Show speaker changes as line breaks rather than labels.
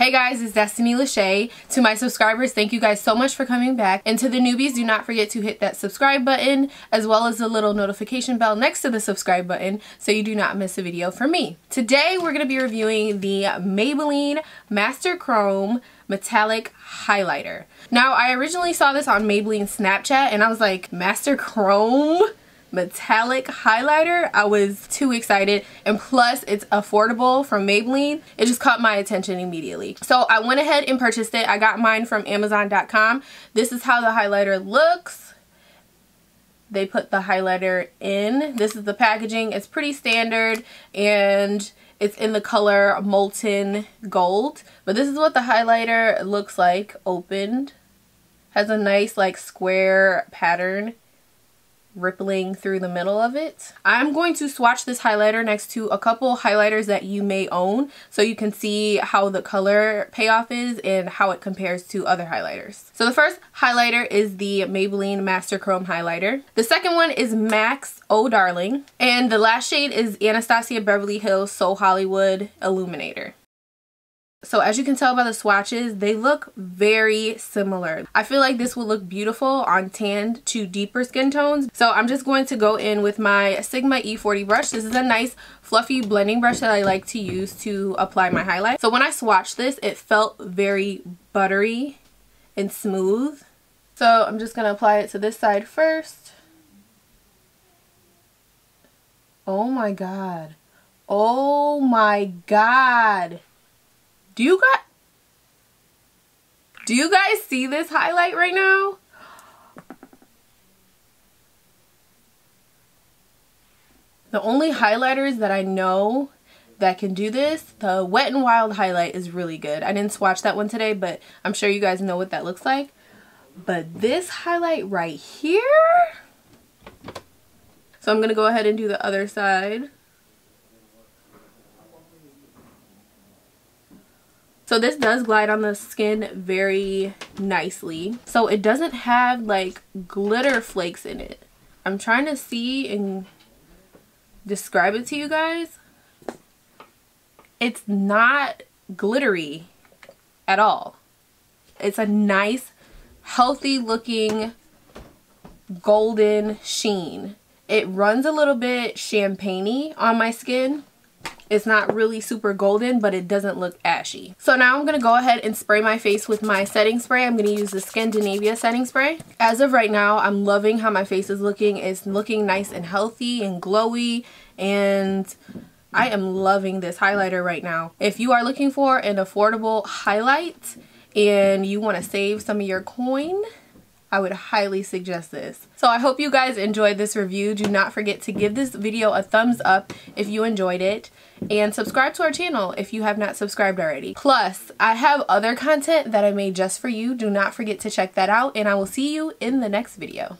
Hey guys, it's Destiny Lashae. To my subscribers, thank you guys so much for coming back. And to the newbies, do not forget to hit that subscribe button as well as the little notification bell next to the subscribe button so you do not miss a video from me. Today, we're going to be reviewing the Maybelline Master Chrome Metallic Highlighter. Now, I originally saw this on Maybelline Snapchat and I was like, Master Chrome? Metallic highlighter. I was too excited. And plus it's affordable from Maybelline. It just caught my attention immediately. So I went ahead and purchased it. I got mine from amazon.com this is how the highlighter looks. They put the highlighter in. This is the packaging. It's pretty standard and it's in the color molten gold. But this is what the highlighter looks like opened. Has a nice like square pattern rippling through the middle of it. I'm going to swatch this highlighter next to a couple highlighters that you may own so you can see how the color payoff is and how it compares to other highlighters. So the first highlighter is the Maybelline Master Chrome highlighter. The second one is Max Oh Darling and the last shade is Anastasia Beverly Hills So Hollywood Illuminator. So as you can tell by the swatches, they look very similar. I feel like this will look beautiful on tanned to deeper skin tones. So I'm just going to go in with my Sigma E40 brush. This is a nice fluffy blending brush that I like to use to apply my highlight. So when I swatched this, it felt very buttery and smooth. So I'm just going to apply it to this side first. Oh my god. Oh my god. Do you guys Do you guys see this highlight right now? The only highlighters that I know that can do this, the Wet n Wild highlight is really good. I didn't swatch that one today, but I'm sure you guys know what that looks like. But this highlight right here, so I'm going to go ahead and do the other side. So this does glide on the skin very nicely. So it doesn't have like glitter flakes in it. I'm trying to see and describe it to you guys. It's not glittery at all. It's a nice, healthy looking golden sheen. It runs a little bit champagne on my skin it's not really super golden, but it doesn't look ashy. So now I'm going to go ahead and spray my face with my setting spray. I'm going to use the Skindinavia setting spray. As of right now, I'm loving how my face is looking. It's looking nice and healthy and glowy and I am loving this highlighter right now. If you are looking for an affordable highlight and you want to save some of your coin, I would highly suggest this. So I hope you guys enjoyed this review. Do not forget to give this video a thumbs up if you enjoyed it and subscribe to our channel if you have not subscribed already. Plus, I have other content that I made just for you. Do not forget to check that out and I will see you in the next video.